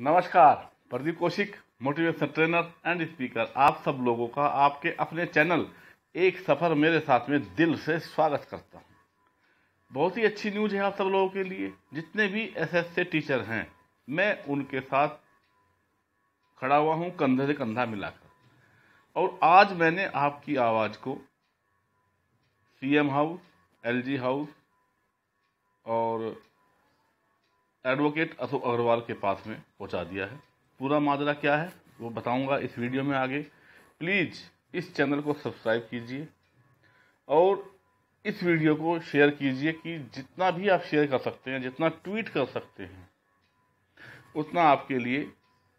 नमस्कार, Pradeep Kaushik motivation trainer and speaker आप सब लोगों का, आपके अपने चैनल एक सफ़र मेरे साथ में दिल से स्वागत करता हूँ। बहुत ही अच्छी न्यूज़ है आप सब लोगों के लिए। जितने भी एस एस से टीचर हैं, मैं उनके साथ खड़ा हुआ हूँ, कंधे से कंधा मिलाकर। और आज मैंने आपकी आवाज़ को सीएम हाउस एलजी हाउस और एडवोकेट अशोक अग्रवाल के पास में पहुँचा दिया है। पूरा माजरा क्या है, वो बताऊँगा इस वीडियो में आगे। प्लीज़ इस चैनल को सब्सक्राइब कीजिए और इस वीडियो को शेयर कीजिए कि जितना भी आप शेयर कर सकते हैं, जितना ट्वीट कर सकते हैं, उतना आपके लिए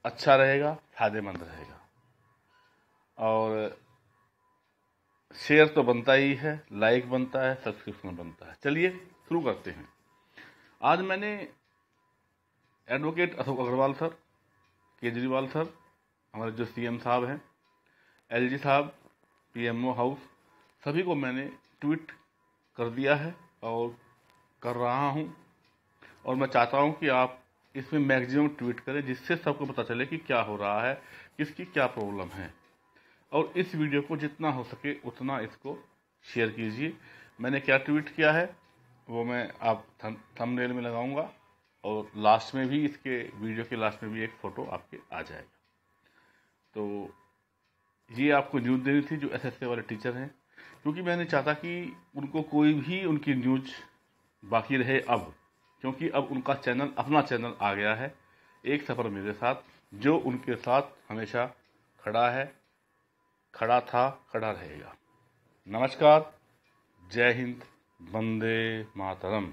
अच्छा रहेगा, फ़ायदेमंद रहेगा। और शेयर तो बनता ही है, लाइक बनता है, सब्सक्रिप्शन बनता है। चलिए शुरू करते हैं। आज मैंने advocate Ashok Agarwal sir, Kejriwal sir, हमारे जो सीएम साहब हैं एलजी साहब पीएमओ हाउस सभी को मैंने ट्वीट कर दिया है और कर रहा हूँ। और मैं चाहता हूँ कि आप इसमें मैक्सिमम ट्वीट करें जिससे सबको पता चले कि क्या हो रहा है, किसकी क्या प्रॉब्लम है। और इस वीडियो को जितना हो सके उतना इसको शेयर कीजिए। मैंने क्या ट्वीट किया है, वो मैं आप थंबनेल में लगाऊँगा। और लास्ट में भी इसके वीडियो के लास्ट में भी एक फ़ोटो आपके आ जाएगा। तो ये आपको न्यूज़ देनी थी जो एस एस वाले टीचर हैं, क्योंकि मैंने चाहता कि उनको कोई भी उनकी न्यूज़ बाकी रहे अब, क्योंकि अब उनका चैनल अपना चैनल आ गया है, एक सफ़र मेरे साथ, जो उनके साथ हमेशा खड़ा है, खड़ा था, खड़ा रहेगा। नमस्कार, जय हिंद, वंदे मातरम।